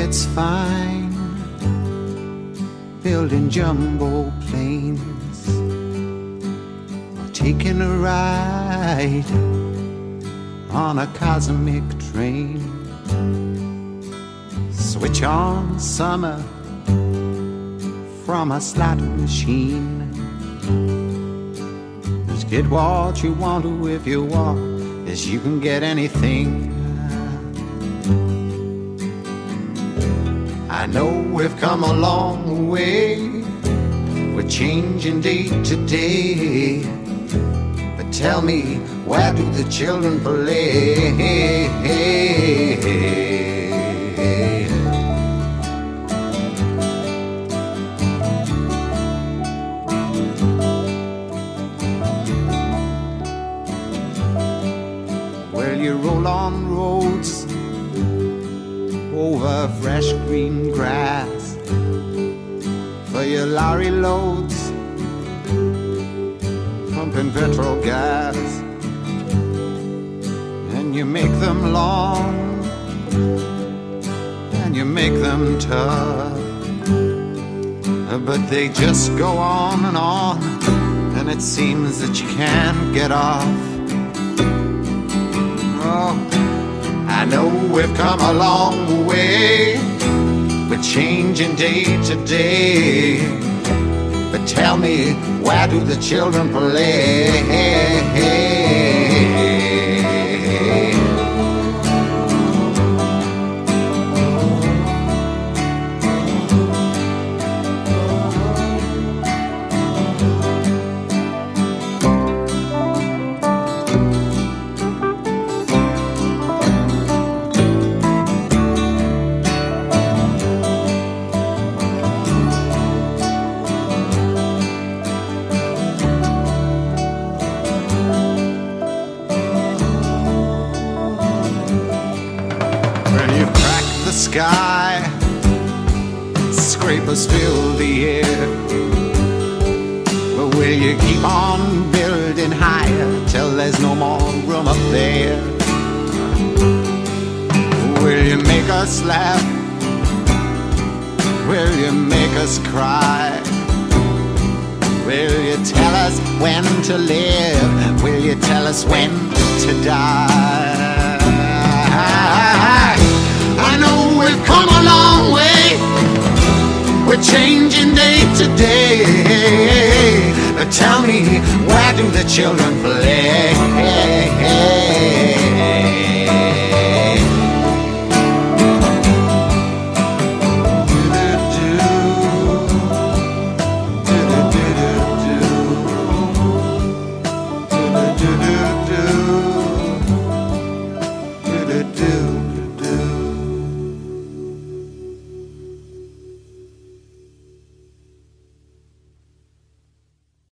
it's fine building jumbo planes or taking a ride on a cosmic train. Switch on summer from a slot machine. Just get what you want to if you want, as you can get anything. Know we've come a long way. We're changing day to day. But tell me, where do the children play? You roll on roads over fresh green grass for your lorry loads, pumping petrol gas, and you make them long and you make them tough, but they just go on and on, and it seems that you can't get off. Know we've come a long way. We're changing day to day. But tell me, where do the children play? Sky, scrapers fill the air. But will you keep on building higher till there's no more room up there? Will you make us laugh? Will you make us cry? Will you tell us when to live? Will you tell us when to die? Tell me, where do the children play?